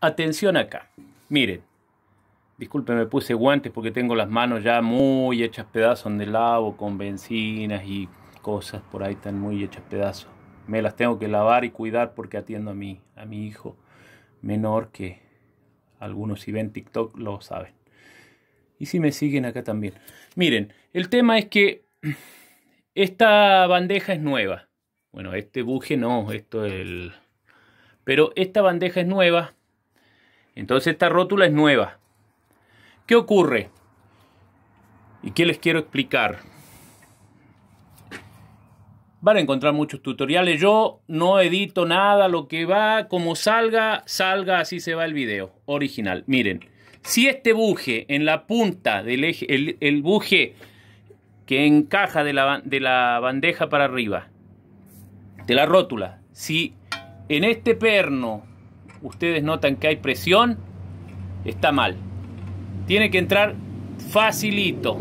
Atención acá. Miren. Disculpen, me puse guantes porque tengo las manos ya muy hechas pedazos donde lavo con bencinas y cosas por ahí están muy hechas pedazos. Me las tengo que lavar y cuidar porque atiendo a mi, a mi hijo menor que algunos si ven TikTok lo saben. Y si me siguen acá también. Miren, el tema es que esta bandeja es nueva. Bueno, este buje no, esto es el... Pero esta bandeja es nueva. Entonces esta rótula es nueva. ¿Qué ocurre? ¿Y qué les quiero explicar? Van a encontrar muchos tutoriales. Yo no edito nada, lo que va, como salga, salga, así se va el video original. Miren, si este buje en la punta del eje, el, buje que encaja de la, de la bandeja para arriba, de la rótula, si en este perno ustedes notan que hay presión, está mal. Tiene que entrar facilito.